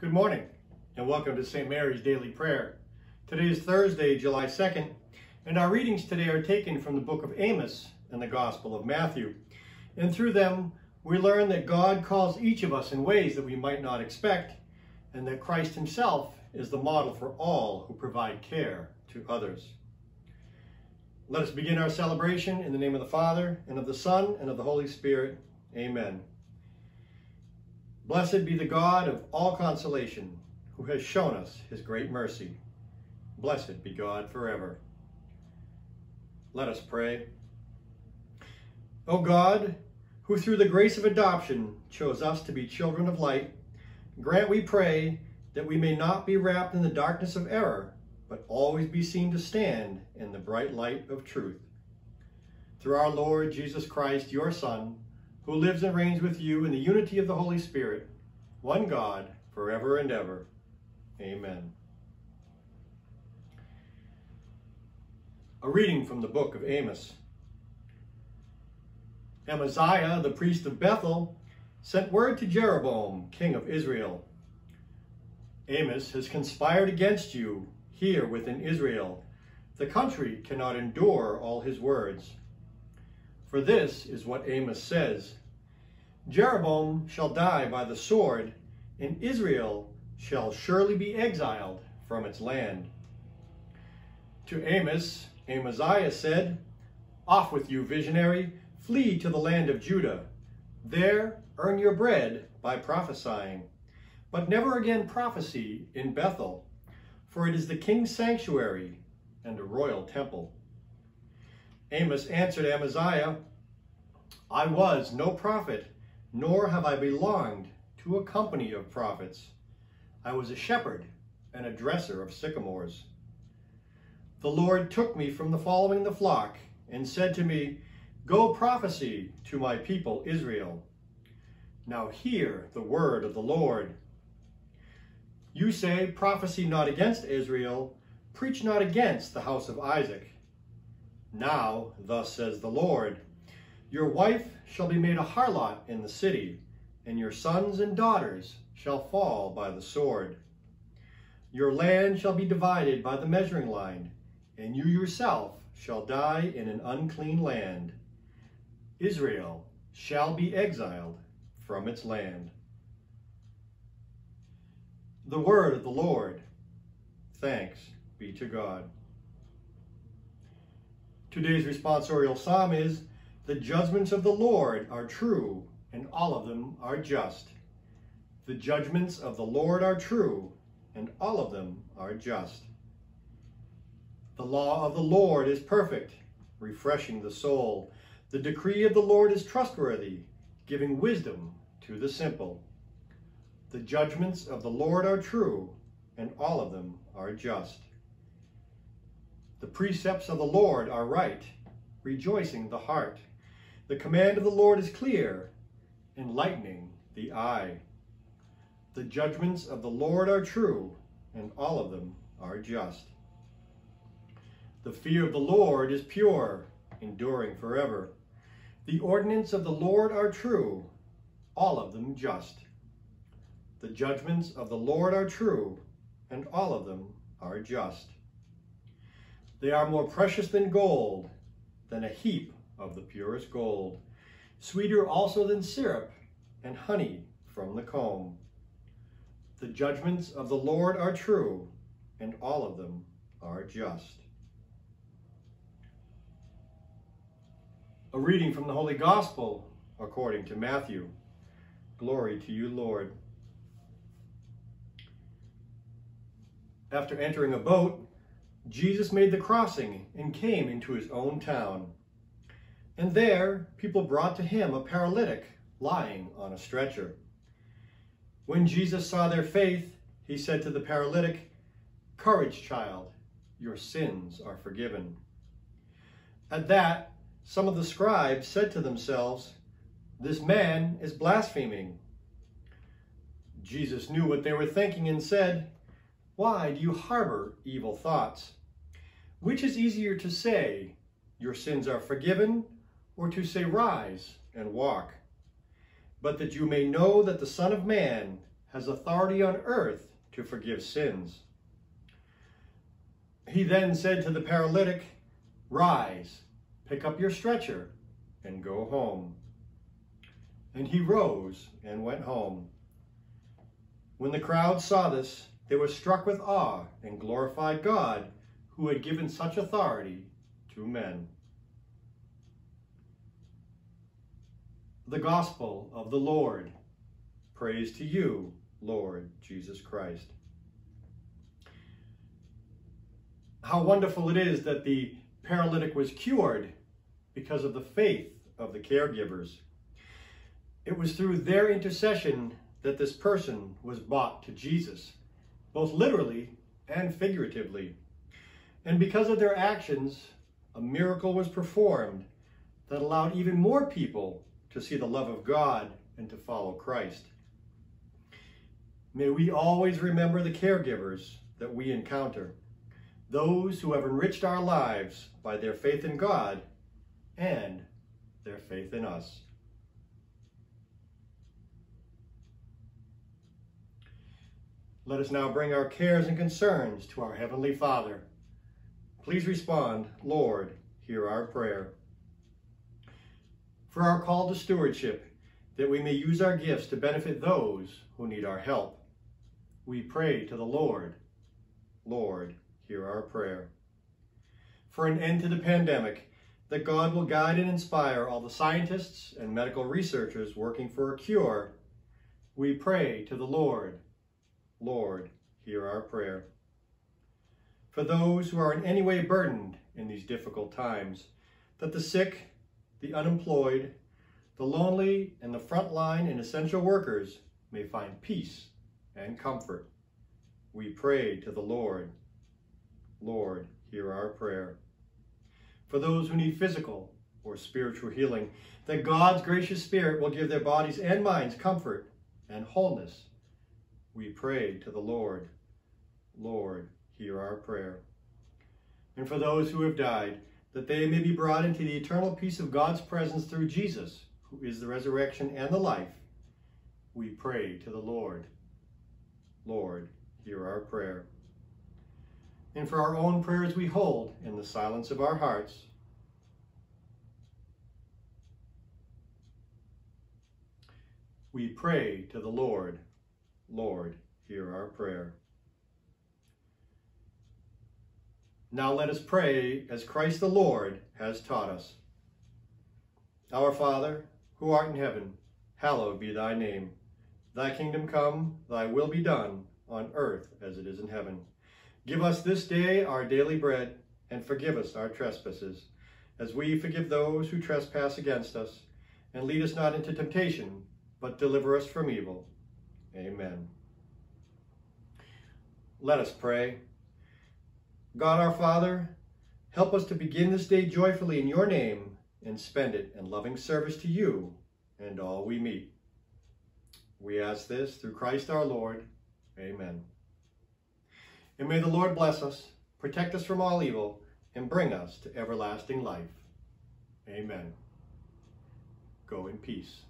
Good morning and welcome to St. Mary's Daily Prayer. Today is Thursday, July 2nd, and our readings today are taken from the book of Amos and the Gospel of Matthew. And through them, we learn that God calls each of us in ways that we might not expect, and that Christ himself is the model for all who provide care to others. Let us begin our celebration in the name of the Father, and of the Son, and of the Holy Spirit. Amen. Blessed be the God of all consolation, who has shown us his great mercy. Blessed be God forever. Let us pray. O God, who through the grace of adoption chose us to be children of light, grant, we pray, that we may not be wrapped in the darkness of error, but always be seen to stand in the bright light of truth. Through our Lord Jesus Christ, your Son, who lives and reigns with you in the unity of the Holy Spirit, one God, forever and ever. Amen. A reading from the book of Amos. Amaziah, the priest of Bethel, sent word to Jeroboam, king of Israel. Amos has conspired against you here within Israel. The country cannot endure all his words. For this is what Amos says. Jeroboam shall die by the sword, and Israel shall surely be exiled from its land. To Amos, Amaziah said, Off with you, visionary, flee to the land of Judah. There earn your bread by prophesying. But never again prophesy in Bethel, for it is the king's sanctuary and a royal temple. Amos answered Amaziah, I was no prophet, nor have I belonged to a company of prophets. I was a shepherd and a dresser of sycamores. The Lord took me from the following the flock and said to me, Go prophesy to my people Israel. Now hear the word of the Lord. You say, Prophesy not against Israel, preach not against the house of Isaac. Now, thus says the Lord, your wife shall be made a harlot in the city, and your sons and daughters shall fall by the sword. Your land shall be divided by the measuring line, and you yourself shall die in an unclean land. Israel shall be exiled from its land. The word of the Lord. Thanks be to God. Today's responsorial psalm is the judgments of the Lord are true, and all of them are just. The judgments of the Lord are true, and all of them are just. The law of the Lord is perfect, refreshing the soul. The decree of the Lord is trustworthy, giving wisdom to the simple. The judgments of the Lord are true, and all of them are just. The precepts of the Lord are right, rejoicing the heart. The command of the Lord is clear, enlightening the eye. The judgments of the Lord are true, and all of them are just. The fear of the Lord is pure, enduring forever. The ordinance of the Lord are true, all of them just. The judgments of the Lord are true, and all of them are just. They are more precious than gold, than a heap of the purest gold, sweeter also than syrup and honey from the comb. The judgments of the Lord are true, and all of them are just. A reading from the Holy Gospel according to Matthew. Glory to you, Lord. After entering a boat, Jesus made the crossing and came into his own town. And there people brought to him a paralytic lying on a stretcher. When Jesus saw their faith, he said to the paralytic, Courage, child, your sins are forgiven. At that, some of the scribes said to themselves, This man is blaspheming. Jesus knew what they were thinking and said, Why do you harbor evil thoughts? Which is easier to say, Your sins are forgiven, or to say, Rise and walk. But that you may know that the Son of Man has authority on earth to forgive sins. He then said to the paralytic, Rise, pick up your stretcher, and go home. And he rose and went home. When the crowd saw this, they were struck with awe and glorified God, who had given such authority to men. The Gospel of the Lord. Praise to you, Lord Jesus Christ. How wonderful it is that the paralytic was cured because of the faith of the caregivers. It was through their intercession that this person was brought to Jesus, both literally and figuratively. And because of their actions, a miracle was performed that allowed even more people to see the love of God and to follow Christ. May we always remember the caregivers that we encounter, those who have enriched our lives by their faith in God and their faith in us. Let us now bring our cares and concerns to our Heavenly Father. Please respond, Lord, hear our prayer. For our call to stewardship, that we may use our gifts to benefit those who need our help. We pray to the Lord. Lord, hear our prayer. For an end to the pandemic, that God will guide and inspire all the scientists and medical researchers working for a cure, we pray to the Lord. Lord, hear our prayer. For those who are in any way burdened in these difficult times, that the sick, the unemployed, the lonely, and the frontline and essential workers may find peace and comfort. We pray to the Lord. Lord, hear our prayer. For those who need physical or spiritual healing, that God's gracious Spirit will give their bodies and minds comfort and wholeness we pray to the Lord. Lord, hear our prayer. And for those who have died, that they may be brought into the eternal peace of God's presence through Jesus, who is the resurrection and the life, we pray to the Lord. Lord, hear our prayer. And for our own prayers we hold in the silence of our hearts, we pray to the Lord. Lord, hear our prayer. Now let us pray as Christ the Lord has taught us. Our Father, who art in heaven, hallowed be thy name. Thy kingdom come, thy will be done, on earth as it is in heaven. Give us this day our daily bread, and forgive us our trespasses, as we forgive those who trespass against us. And lead us not into temptation, but deliver us from evil. Amen. Let us pray. God our Father, help us to begin this day joyfully in your name and spend it in loving service to you and all we meet. We ask this through Christ our Lord. Amen. And may the Lord bless us, protect us from all evil, and bring us to everlasting life. Amen. Go in peace.